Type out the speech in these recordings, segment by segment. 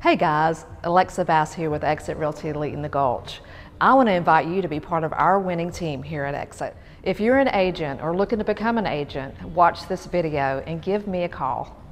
Hey guys, Alexa Bass here with Exit Realty Elite in the Gulch. I want to invite you to be part of our winning team here at Exit. If you're an agent or looking to become an agent, watch this video and give me a call.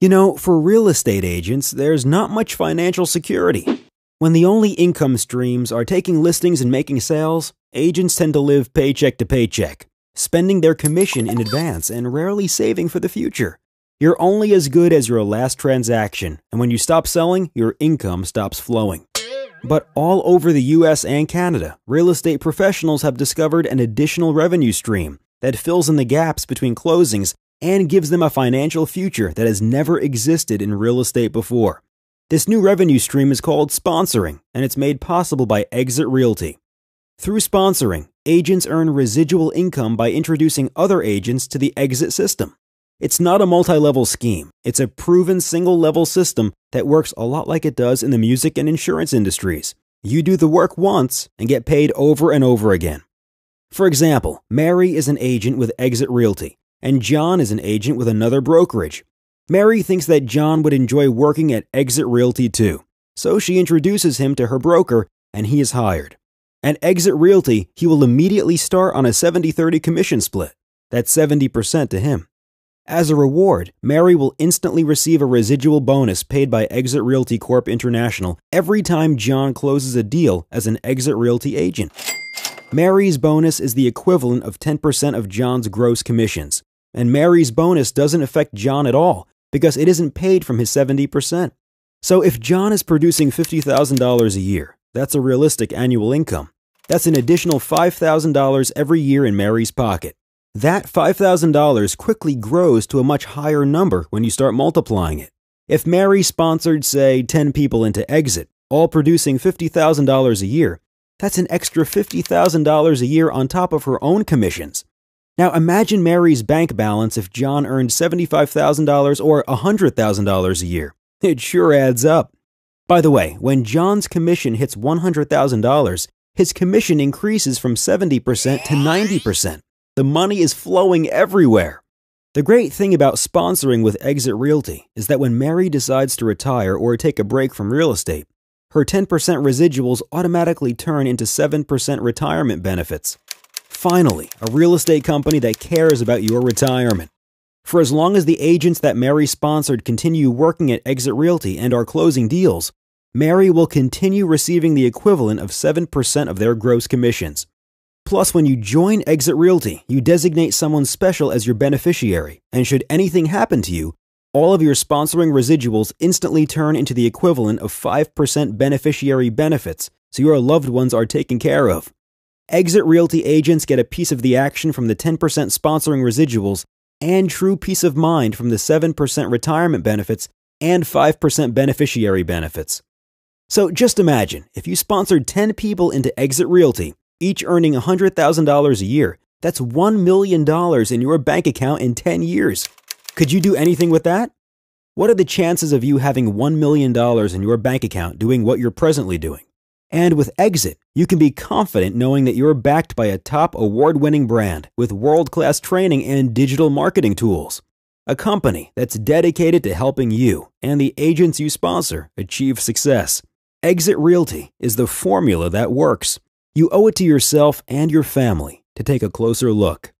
You know, for real estate agents, there's not much financial security. When the only income streams are taking listings and making sales, agents tend to live paycheck to paycheck, spending their commission in advance and rarely saving for the future. You're only as good as your last transaction, and when you stop selling, your income stops flowing. But all over the US and Canada, real estate professionals have discovered an additional revenue stream that fills in the gaps between closings and gives them a financial future that has never existed in real estate before. This new revenue stream is called sponsoring, and it's made possible by Exit Realty. Through sponsoring, agents earn residual income by introducing other agents to the exit system. It's not a multi level scheme, it's a proven single level system that works a lot like it does in the music and insurance industries. You do the work once and get paid over and over again. For example, Mary is an agent with Exit Realty, and John is an agent with another brokerage. Mary thinks that John would enjoy working at Exit Realty too, so she introduces him to her broker and he is hired. At Exit Realty, he will immediately start on a 70 30 commission split. That's 70% to him. As a reward, Mary will instantly receive a residual bonus paid by Exit Realty Corp International every time John closes a deal as an Exit Realty agent. Mary's bonus is the equivalent of 10% of John's gross commissions, and Mary's bonus doesn't affect John at all because it isn't paid from his 70%. So if John is producing $50,000 a year, that's a realistic annual income. That's an additional $5,000 every year in Mary's pocket. That $5,000 quickly grows to a much higher number when you start multiplying it. If Mary sponsored, say, 10 people into Exit, all producing $50,000 a year, that's an extra $50,000 a year on top of her own commissions. Now imagine Mary's bank balance if John earned $75,000 or $100,000 a year. It sure adds up. By the way, when John's commission hits $100,000, his commission increases from 70% to 90%. The money is flowing everywhere. The great thing about sponsoring with Exit Realty is that when Mary decides to retire or take a break from real estate, her 10% residuals automatically turn into 7% retirement benefits. Finally, a real estate company that cares about your retirement. For as long as the agents that Mary sponsored continue working at Exit Realty and are closing deals, Mary will continue receiving the equivalent of 7% of their gross commissions. Plus, when you join Exit Realty, you designate someone special as your beneficiary, and should anything happen to you, all of your sponsoring residuals instantly turn into the equivalent of 5% beneficiary benefits, so your loved ones are taken care of. Exit Realty agents get a piece of the action from the 10% sponsoring residuals and true peace of mind from the 7% retirement benefits and 5% beneficiary benefits. So just imagine if you sponsored 10 people into Exit Realty each earning $100,000 a year. That's $1 million in your bank account in 10 years. Could you do anything with that? What are the chances of you having $1 million in your bank account doing what you're presently doing? And with Exit, you can be confident knowing that you're backed by a top award winning brand with world class training and digital marketing tools. A company that's dedicated to helping you and the agents you sponsor achieve success. Exit Realty is the formula that works. You owe it to yourself and your family to take a closer look.